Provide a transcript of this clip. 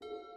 you